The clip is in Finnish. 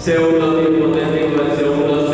Segundo tiempo técnico.